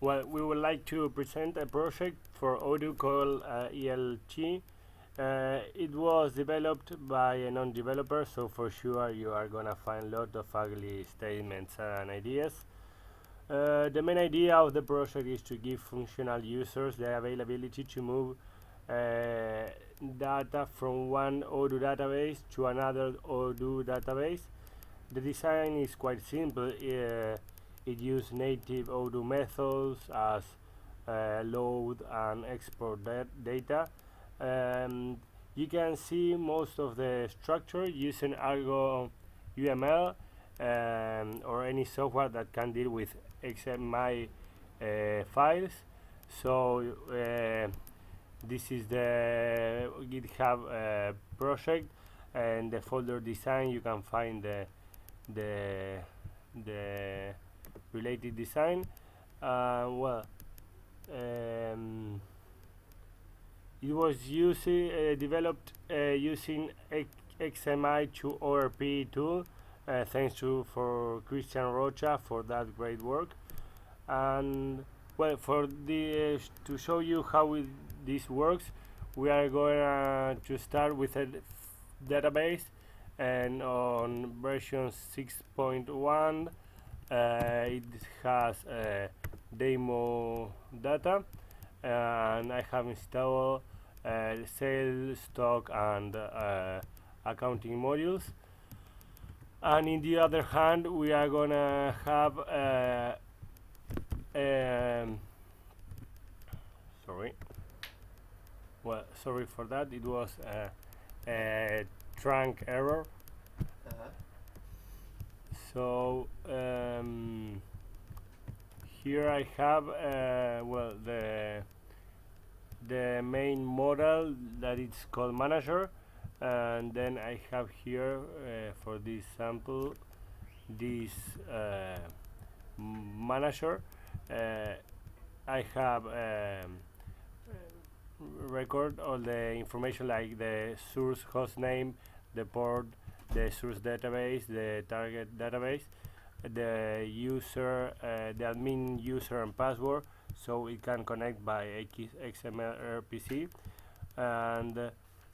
Well, we would like to present a project for Odoo called uh, ELT. Uh, it was developed by a non-developer, so for sure you are gonna find a lot of ugly statements and ideas. Uh, the main idea of the project is to give functional users the availability to move uh, data from one Odoo database to another Odoo database. The design is quite simple. It uses native Odoo methods as uh, load and export data. Um, you can see most of the structure using Argo UML um, or any software that can deal with XML uh, files. So uh, this is the GitHub uh, project and the folder design. You can find the the the related design. Uh, well, um, it was used, uh, developed uh, using X XML to ORP tool. Uh, thanks to for Cristian Rocha for that great work. And well, for the to show you how it, this works, we are going to start with a database and on version 6.1 uh, it has uh, demo data and I have installed uh, sales, stock and uh, accounting modules. And in the other hand we are gonna have uh, um, sorry. Well sorry for that. It was a, trunk error. So um, here I have uh, well the the main model that it's called manager and then I have here uh, for this sample this uh, manager. Uh, I have um, record all the information like the source host name the port the source database the target database the user uh, the admin user and password so it can connect by XML RPC and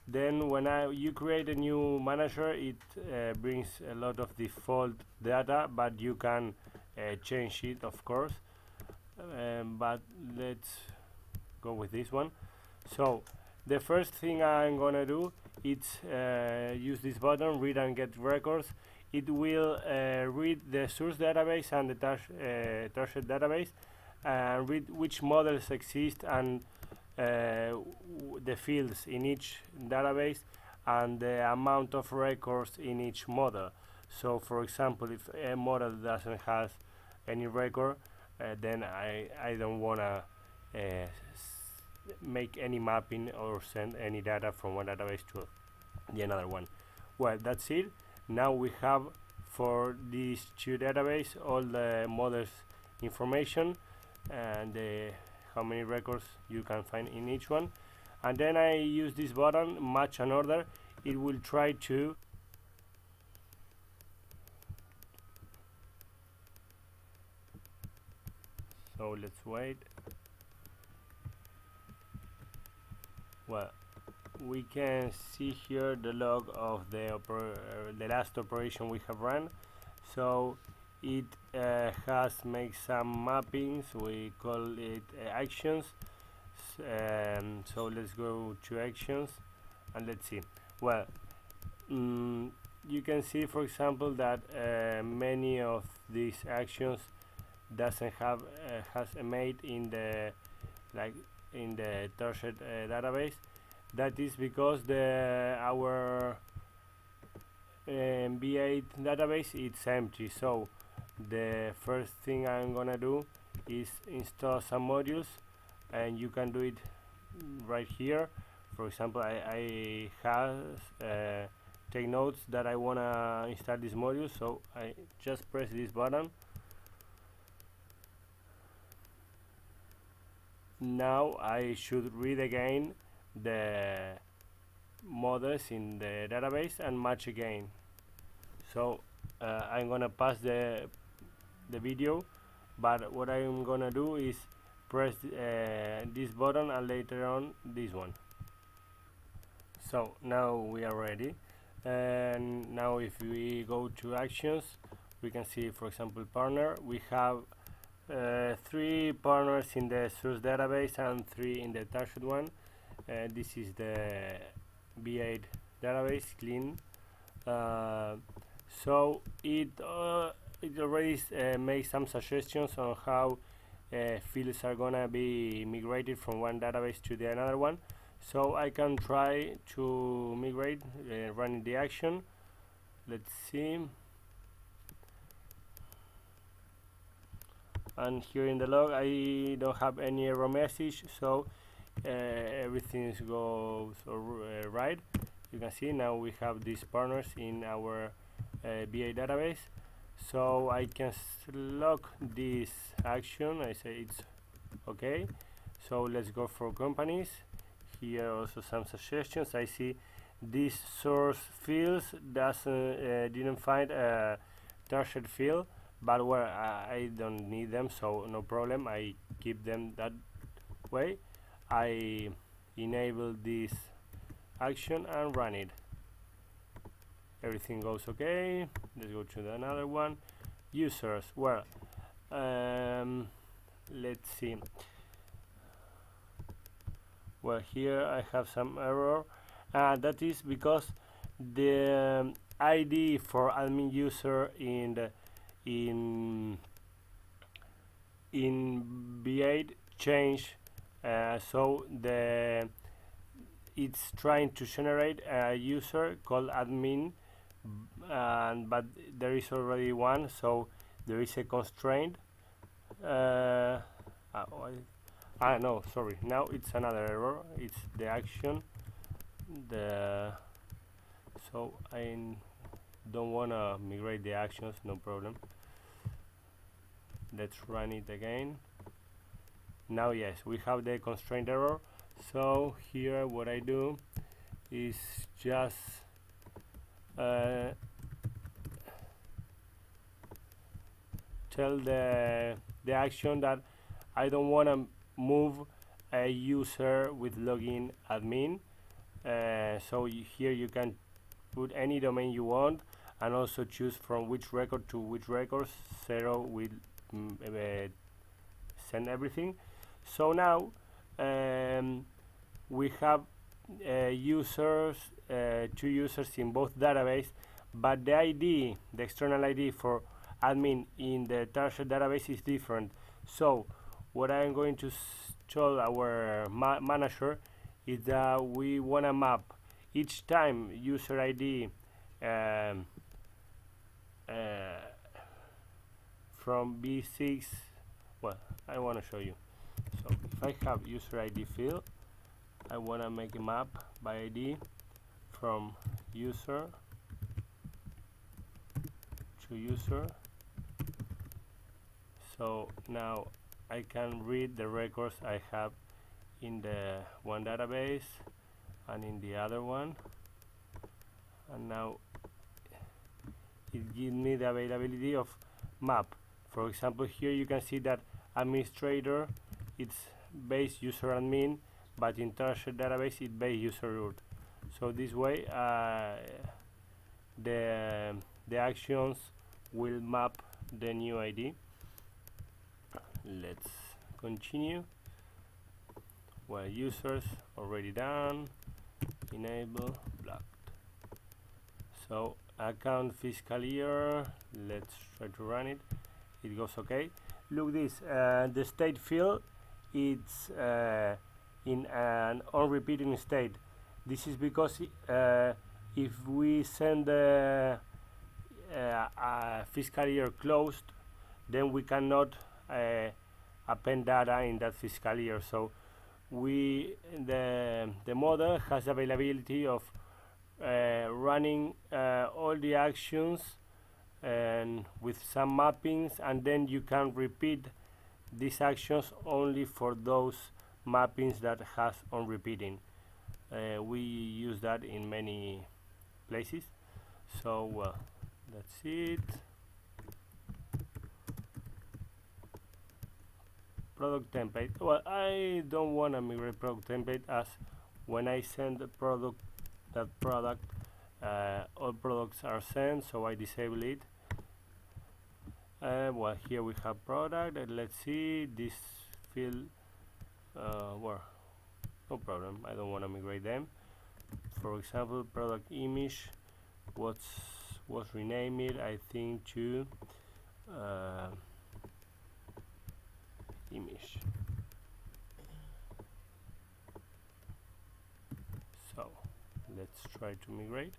then when I, you create a new manager it uh, brings a lot of default data but you can uh, change it of course. Um, but let's go with this one. So the first thing I'm gonna do is uh, use this button read and get records. It will uh, read the source database and the uh, target database and read which models exist and uh, the fields in each database and the amount of records in each model. So for example if a model doesn't have any record uh, then I, I don't wanna uh, make any mapping or send any data from one database to the another one. Well that's it. Now we have for these two database all the models information and how many records you can find in each one. And then I use this button match and order. It will try to so let's wait well we can see here the log of the uh, the last operation we have run. So it uh, has made some mappings we call it uh, actions. Um, so let's go to actions and let's see. Well mm, you can see for example that uh, many of these actions doesn't have uh, has a mate in the like in the target uh, database. That is because the our um, V8 database it's empty. So the first thing I'm gonna do is install some modules and you can do it right here. For example I, I have uh, take notes that I wanna install this module so I just press this button now I should read again the models in the database and match again. So uh, I'm gonna pass the the video but what I'm gonna do is press uh, this button and later on this one. So now we are ready. And now if we go to actions we can see for example partner we have uh, three partners in the source database and three in the target one. Uh, this is the V8 database clean. Uh, so it uh, it already uh, makes some suggestions on how fields are gonna be migrated from one database to the another one. So I can try to migrate running the action. Let's see and here in the log I don't have any error message so uh, everything goes uh, right. You can see now we have these partners in our uh, V8 database. So I can lock this action. I say it's okay. So let's go for companies. Here also some suggestions. I see this source fields doesn't uh, didn't find a target field but where I, don't need them so no problem. I keep them that way. I enable this action and run it. Everything goes okay. Let's go to the another one. Users well um, let's see. Well here I have some error. Uh, that is because the um, ID for admin user in the in in V8 change uh, so the it's trying to generate a user called admin and but there is already one so there is a constraint uh, oh, ah no sorry now it's another error it's the action the so I don't wanna migrate the actions no problem. Let's run it again. Now yes we have the constraint error. So here what I do is just uh, tell the the action that I don't want to move a user with login admin. Uh, so here you can put any domain you want and also choose from which record to which records zero will mm, uh, send everything. So now um, we have uh, users uh, two users in both database but the ID the external ID for admin in the target database is different. So what I'm going to tell our ma manager is that we want to map each time user ID um, uh, from V6 well I want to show you. So if I have user ID field I want to make a map by ID from user to user. So now I can read the records I have in the one database and in the other one. And now it gives me the availability of map. For example here you can see that administrator it's base user admin but in target database it base user root. So this way uh, the the actions will map the new ID let's continue. Well users already done enable blocked so account fiscal year let's try to run it. It goes okay. Look this uh, the state field it's uh, in an unrepeating state. This is because uh, if we send the uh, fiscal year closed then we cannot uh, append data in that fiscal year. So we the the model has availability of running uh, all the actions and with some mappings and then you can repeat these actions only for those mappings that has on repeating. Uh, we use that in many places. So uh, that's it. Product template. Well I don't want to migrate product template as when I send the product that product uh, all products are sent so I disable it. Uh, well here we have product and let's see this field uh, well no problem I don't want to migrate them. For example product image what's was renamed I think to uh, image so let's try to migrate.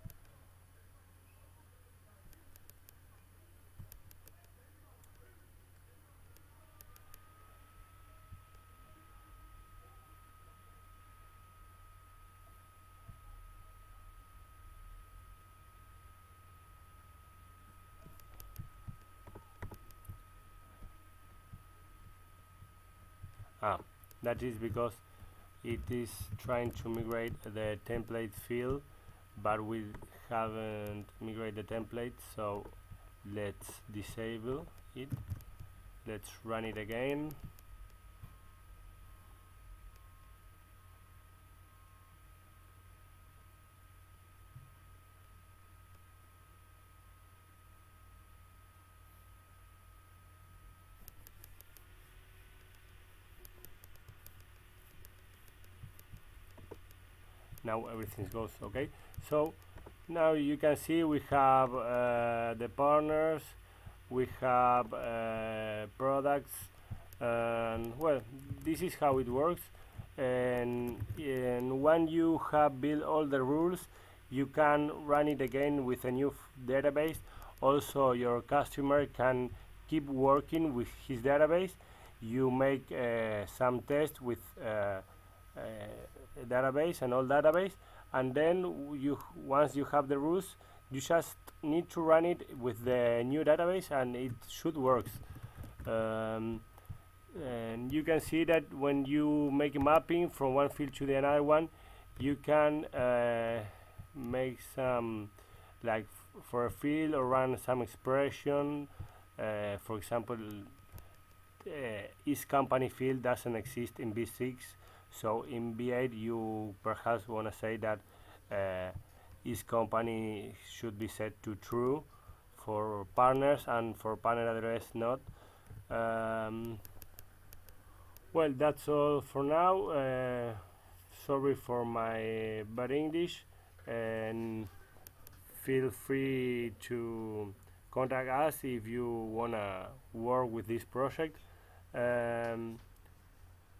Ah that is because it is trying to migrate the template field but we haven't migrated the template so let's disable it. Let's run it again now everything goes okay? So now you can see we have uh, the partners we have uh, products and well this is how it works. And, and when you have built all the rules you can run it again with a new database. Also your customer can keep working with his database. You make uh, some tests with uh, uh, database and all database and then you once you have the rules you just need to run it with the new database and it should work. Um, and you can see that when you make a mapping from one field to the another one you can uh, make some like for a field or run some expression uh, for example uh, each company field doesn't exist in V6 so in V8 you perhaps want to say that uh, each company should be set to true for partners and for partner address not. Um, well, that's all for now. Uh, sorry for my bad English and feel free to contact us if you wanna work with this project. Um,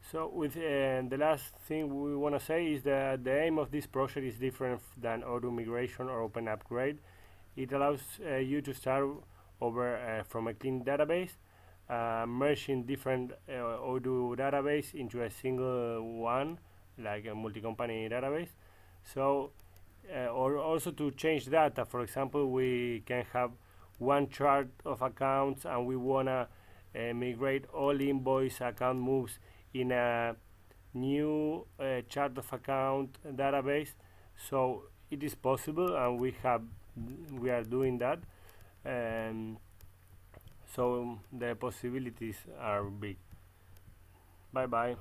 so with uh, the last thing we want to say is that the aim of this project is different than Odoo migration or OpenUpgrade. It allows uh, you to start over uh, from a clean database, uh, merging different uh, Odoo database into a single one, like a multi-company database. So, uh, or also to change data. For example, we can have one chart of accounts and we wanna migrate all invoice account moves in a new uh, chart of account database. So it is possible and we have we are doing that. Um, so the possibilities are big. Bye bye